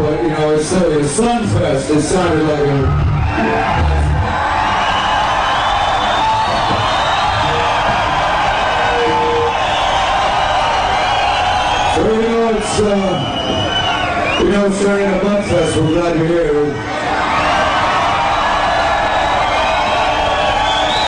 But you know, it's silly. A Sunfest, it sounded like a So you know it's uh, you know it's starting a Mud Fest. We're glad you're here.